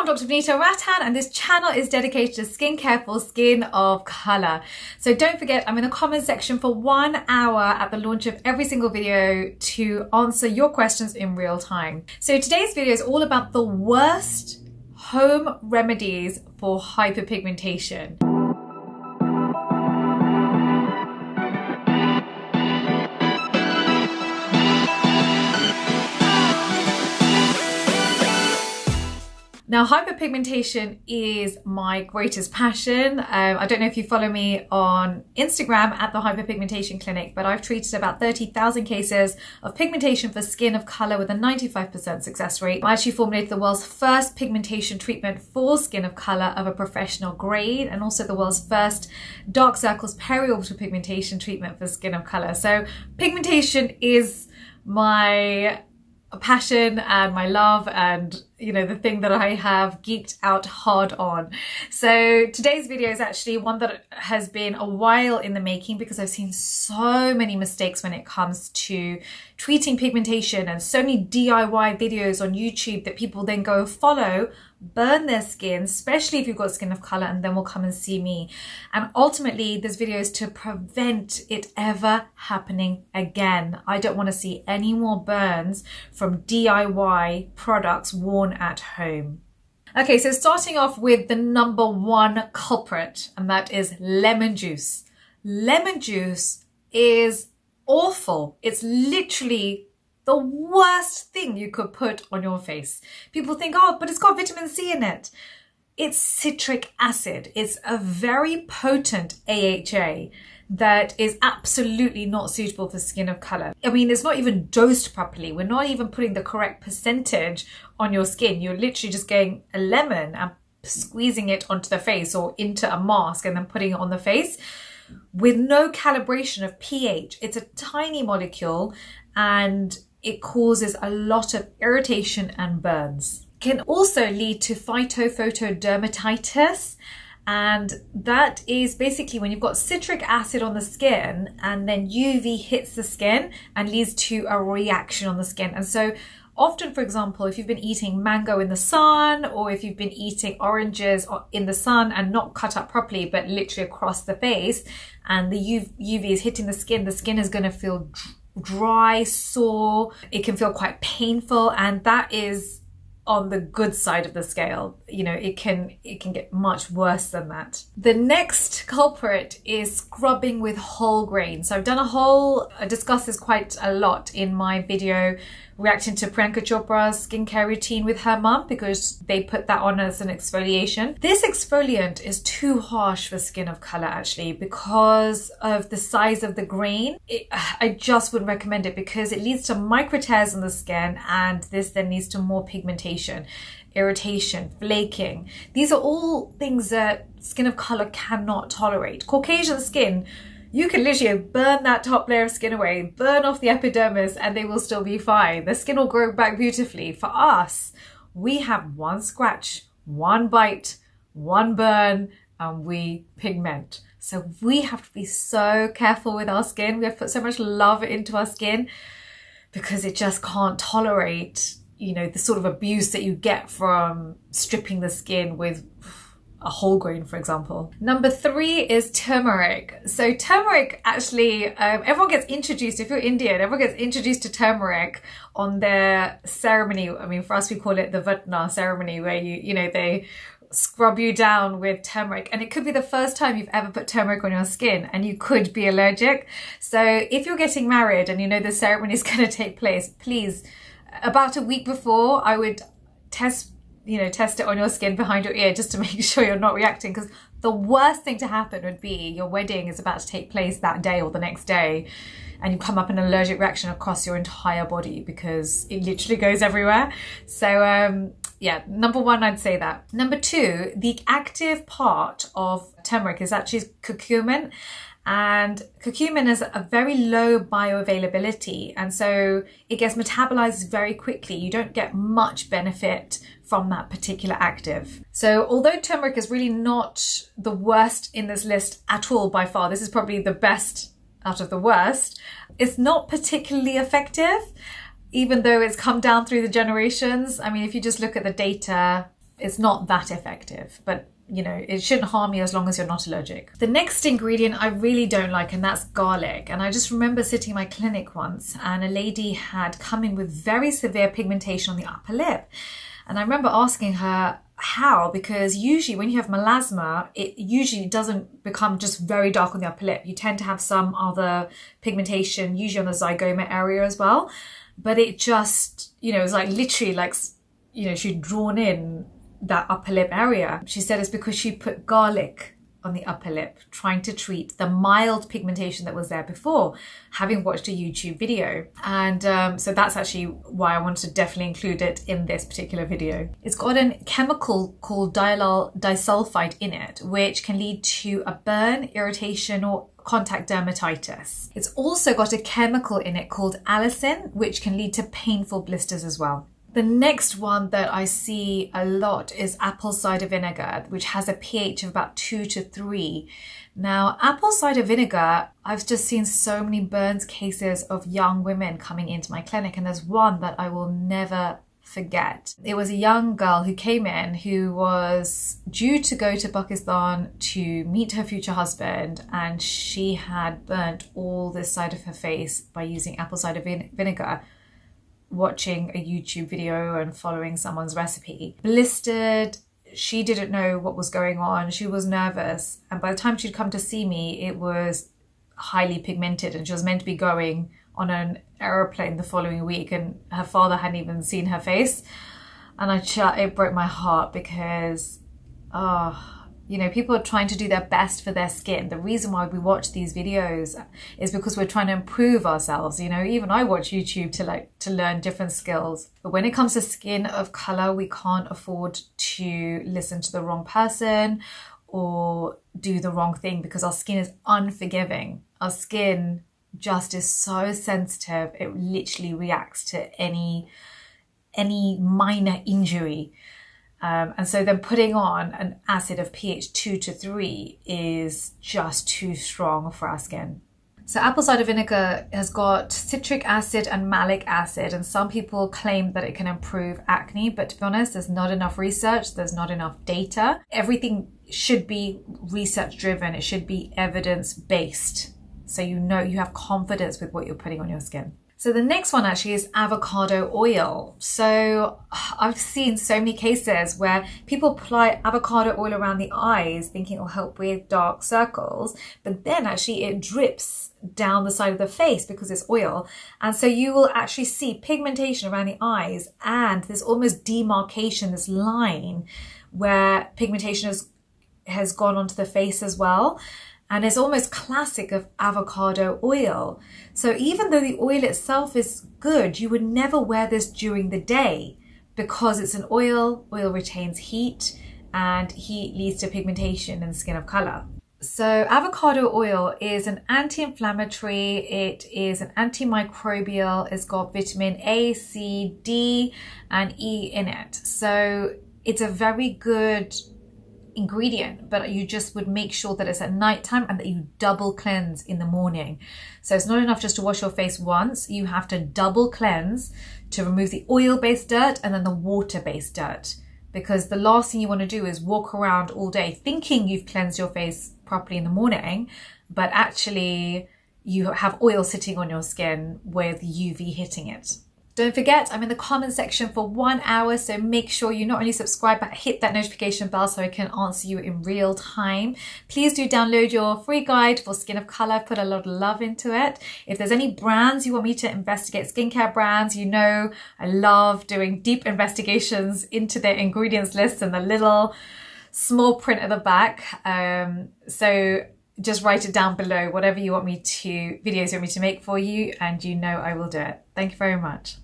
I'm Dr. Vanita Rattan and this channel is dedicated to skincare for skin of colour. So don't forget, I'm in the comment section for one hour at the launch of every single video to answer your questions in real time. So today's video is all about the worst home remedies for hyperpigmentation. Now, hyperpigmentation is my greatest passion. Um, I don't know if you follow me on Instagram at the Hyperpigmentation Clinic, but I've treated about 30,000 cases of pigmentation for skin of color with a 95% success rate. I actually formulated the world's first pigmentation treatment for skin of color of a professional grade and also the world's first dark circles periorbital pigmentation treatment for skin of color. So pigmentation is my passion and my love and you know the thing that I have geeked out hard on. So today's video is actually one that has been a while in the making because I've seen so many mistakes when it comes to treating pigmentation and so many DIY videos on YouTube that people then go follow burn their skin, especially if you've got skin of color, and then will come and see me. And ultimately, this video is to prevent it ever happening again. I don't want to see any more burns from DIY products worn at home. Okay, so starting off with the number one culprit, and that is lemon juice. Lemon juice is awful. It's literally the worst thing you could put on your face. People think, oh, but it's got vitamin C in it. It's citric acid. It's a very potent AHA that is absolutely not suitable for skin of color. I mean, it's not even dosed properly. We're not even putting the correct percentage on your skin. You're literally just getting a lemon and squeezing it onto the face or into a mask and then putting it on the face with no calibration of pH. It's a tiny molecule and it causes a lot of irritation and burns. Can also lead to phytophotodermatitis. And that is basically when you've got citric acid on the skin and then UV hits the skin and leads to a reaction on the skin. And so often, for example, if you've been eating mango in the sun or if you've been eating oranges in the sun and not cut up properly, but literally across the face and the UV is hitting the skin, the skin is going to feel dry, sore. It can feel quite painful, and that is on the good side of the scale. You know, it can it can get much worse than that. The next culprit is scrubbing with whole grain. So I've done a whole I discuss this quite a lot in my video reacting to Priyanka Chopra's skincare routine with her mum because they put that on as an exfoliation. This exfoliant is too harsh for skin of color actually because of the size of the grain. It, I just wouldn't recommend it because it leads to micro tears on the skin and this then leads to more pigmentation irritation, flaking. These are all things that skin of color cannot tolerate. Caucasian skin you can literally burn that top layer of skin away, burn off the epidermis, and they will still be fine. The skin will grow back beautifully. For us, we have one scratch, one bite, one burn, and we pigment. So we have to be so careful with our skin. We have put so much love into our skin because it just can't tolerate, you know, the sort of abuse that you get from stripping the skin with a whole grain, for example. Number three is turmeric. So turmeric actually, um, everyone gets introduced, if you're Indian, everyone gets introduced to turmeric on their ceremony. I mean, for us, we call it the Vatna ceremony where you, you know, they scrub you down with turmeric and it could be the first time you've ever put turmeric on your skin and you could be allergic. So if you're getting married and you know the ceremony is going to take place, please, about a week before, I would test you know, test it on your skin behind your ear just to make sure you're not reacting. Because the worst thing to happen would be your wedding is about to take place that day or the next day, and you come up an allergic reaction across your entire body because it literally goes everywhere. So, um, yeah, number one, I'd say that. Number two, the active part of turmeric is actually curcumin. And curcumin has a very low bioavailability, and so it gets metabolized very quickly. You don't get much benefit from that particular active. So, although turmeric is really not the worst in this list at all by far, this is probably the best out of the worst, it's not particularly effective, even though it's come down through the generations. I mean, if you just look at the data, it's not that effective, but you know, it shouldn't harm you as long as you're not allergic. The next ingredient I really don't like, and that's garlic. And I just remember sitting in my clinic once, and a lady had come in with very severe pigmentation on the upper lip. And I remember asking her how, because usually when you have melasma, it usually doesn't become just very dark on the upper lip. You tend to have some other pigmentation, usually on the zygoma area as well. But it just, you know, it was like literally like, you know, she'd drawn in that upper lip area. She said it's because she put garlic on the upper lip, trying to treat the mild pigmentation that was there before, having watched a YouTube video. And um, so that's actually why I wanted to definitely include it in this particular video. It's got a chemical called diallyl disulfide in it, which can lead to a burn, irritation, or contact dermatitis. It's also got a chemical in it called allicin, which can lead to painful blisters as well. The next one that I see a lot is apple cider vinegar, which has a pH of about two to three. Now, apple cider vinegar, I've just seen so many burns cases of young women coming into my clinic, and there's one that I will never forget. It was a young girl who came in who was due to go to Pakistan to meet her future husband, and she had burnt all this side of her face by using apple cider vin- vinegar watching a YouTube video and following someone's recipe. Blistered, she didn't know what was going on. She was nervous. And by the time she'd come to see me, it was highly pigmented and she was meant to be going on an aeroplane the following week and her father hadn't even seen her face. And I ch- it broke my heart because, oh, you know, people are trying to do their best for their skin. The reason why we watch these videos is because we're trying to improve ourselves. You know, even I watch YouTube to like to learn different skills. But when it comes to skin of color, we can't afford to listen to the wrong person or do the wrong thing because our skin is unforgiving. Our skin just is so sensitive. It literally reacts to any any minor injury. Um, and so then putting on an acid of pH 2 to 3 is just too strong for our skin. So apple cider vinegar has got citric acid and malic acid, and some people claim that it can improve acne, but to be honest, there's not enough research, there's not enough data. Everything should be research driven, it should be evidence based. So you know you have confidence with what you're putting on your skin. So the next one actually is avocado oil. So I've seen so many cases where people apply avocado oil around the eyes thinking it'll help with dark circles, but then actually it drips down the side of the face because it's oil. And so you will actually see pigmentation around the eyes and there's almost demarcation, this line where pigmentation has, has gone onto the face as well and it's almost classic of avocado oil. So even though the oil itself is good, you would never wear this during the day because it's an oil, oil retains heat, and heat leads to pigmentation and skin of color. So avocado oil is an anti-inflammatory, it is an antimicrobial, it's got vitamin A, C, D, and E in it. So it's a very good ingredient, but you just would make sure that it's at nighttime and that you double cleanse in the morning. So it's not enough just to wash your face once, you have to double cleanse to remove the oil based dirt and then the water based dirt. Because the last thing you want to do is walk around all day thinking you've cleansed your face properly in the morning, but actually you have oil sitting on your skin with UV hitting it. Don't forget, I'm in the comment section for one hour, so make sure you not only subscribe, but hit that notification bell so I can answer you in real time. Please do download your free guide for Skin of Color. Put a lot of love into it. If there's any brands you want me to investigate, skincare brands, you know I love doing deep investigations into their ingredients list and the little small print at the back. Um, so just write it down below, whatever you want me to, videos you want me to make for you, and you know I will do it. Thank you very much.